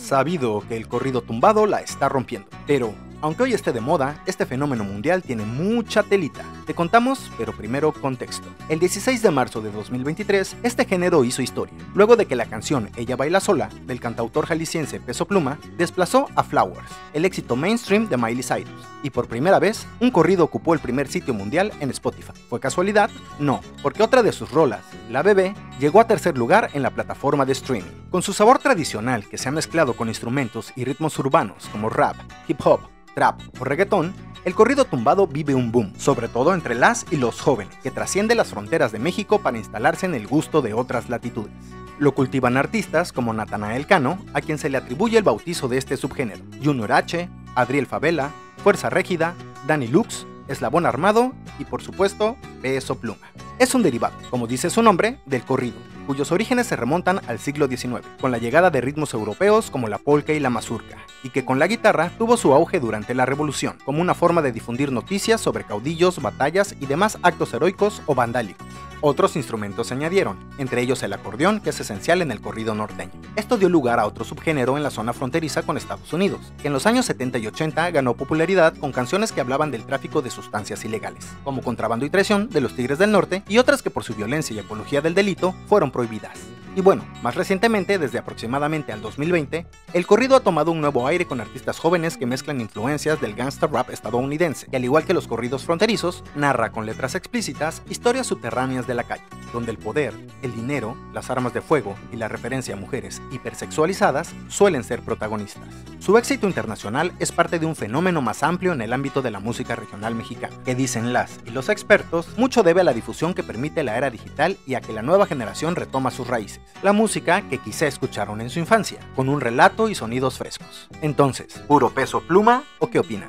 sabido que el corrido tumbado la está rompiendo. Pero, aunque hoy esté de moda, este fenómeno mundial tiene mucha telita. Te contamos, pero primero contexto. El 16 de marzo de 2023, este género hizo historia, luego de que la canción Ella baila sola, del cantautor jalisciense Peso Pluma, desplazó a Flowers, el éxito mainstream de Miley Cyrus, y por primera vez, un corrido ocupó el primer sitio mundial en Spotify. ¿Fue casualidad? No, porque otra de sus rolas, La Bebé, llegó a tercer lugar en la plataforma de streaming. Con su sabor tradicional que se ha mezclado con instrumentos y ritmos urbanos como rap, hip hop, trap o reggaetón, el corrido tumbado vive un boom, sobre todo entre las y los jóvenes, que trasciende las fronteras de México para instalarse en el gusto de otras latitudes. Lo cultivan artistas como Natanael Cano, a quien se le atribuye el bautizo de este subgénero, Junior H, Adriel Favela, Fuerza Régida, Danny Lux, Eslabón Armado y por supuesto Peso Pluma. Es un derivado, como dice su nombre, del corrido, cuyos orígenes se remontan al siglo XIX, con la llegada de ritmos europeos como la polka y la mazurca, y que con la guitarra tuvo su auge durante la Revolución, como una forma de difundir noticias sobre caudillos, batallas y demás actos heroicos o vandálicos. Otros instrumentos se añadieron, entre ellos el acordeón, que es esencial en el corrido norteño. Esto dio lugar a otro subgénero en la zona fronteriza con Estados Unidos, que en los años 70 y 80 ganó popularidad con canciones que hablaban del tráfico de sustancias ilegales, como Contrabando y Traición de los Tigres del Norte y otras que por su violencia y apología del delito fueron prohibidas. Y bueno, más recientemente, desde aproximadamente al 2020, el corrido ha tomado un nuevo aire con artistas jóvenes que mezclan influencias del gangster rap estadounidense, y al igual que los corridos fronterizos, narra con letras explícitas historias subterráneas de la calle, donde el poder, el dinero, las armas de fuego y la referencia a mujeres hipersexualizadas suelen ser protagonistas. Su éxito internacional es parte de un fenómeno más amplio en el ámbito de la música regional mexicana, que dicen las y los expertos, mucho debe a la difusión que permite la era digital y a que la nueva generación retoma sus raíces la música que quizá escucharon en su infancia, con un relato y sonidos frescos. Entonces, ¿puro peso pluma o qué opinan?